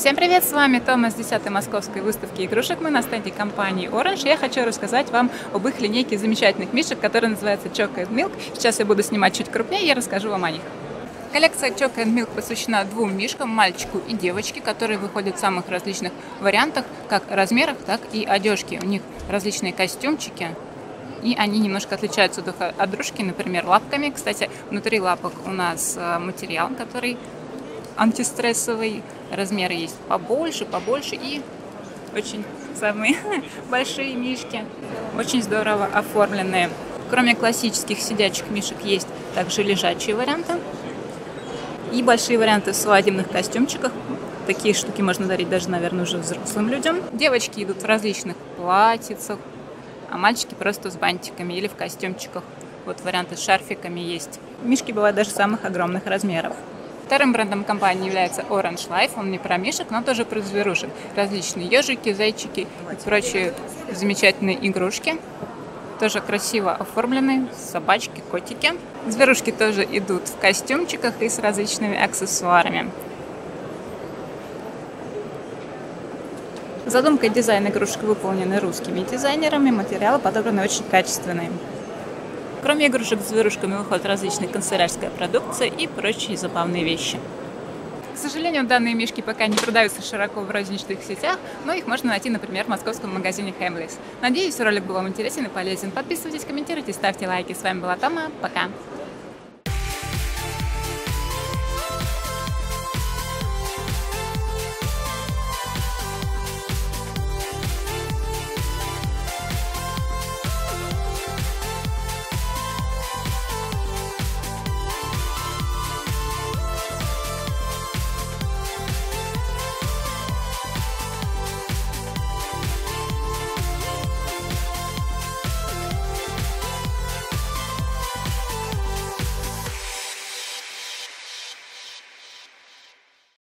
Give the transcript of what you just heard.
Всем привет, с вами Тома с 10 московской выставки игрушек. Мы на стенде компании Orange. Я хочу рассказать вам об их линейке замечательных мишек, которая называется Choco Milk. Сейчас я буду снимать чуть крупнее и расскажу вам о них. Коллекция Choco Milk посвящена двум мишкам, мальчику и девочке, которые выходят в самых различных вариантах, как размерах, так и одежки. У них различные костюмчики, и они немножко отличаются друг от дружки, например, лапками. Кстати, внутри лапок у нас э, материал, который антистрессовый. Размеры есть побольше, побольше и очень самые большие мишки. Очень здорово оформленные. Кроме классических сидячих мишек есть также лежачие варианты. И большие варианты в свадебных костюмчиках. Такие штуки можно дарить даже, наверное, уже взрослым людям. Девочки идут в различных платьицах, а мальчики просто с бантиками или в костюмчиках. Вот варианты с шарфиками есть. Мишки бывают даже самых огромных размеров. Вторым брендом компании является Orange Life. Он не про мишек, но тоже про зверушек. Различные ежики, зайчики и прочие замечательные игрушки. Тоже красиво оформленные, собачки, котики. Зверушки тоже идут в костюмчиках и с различными аксессуарами. Задумка и дизайн игрушек выполнены русскими дизайнерами, материалы подобраны очень качественные. Кроме игрушек с зверушками выходит различная канцелярская продукция и прочие забавные вещи. К сожалению, данные мишки пока не продаются широко в розничных сетях, но их можно найти, например, в московском магазине Hamleys. Надеюсь, ролик был вам интересен и полезен. Подписывайтесь, комментируйте, ставьте лайки. С вами была Тома. Пока!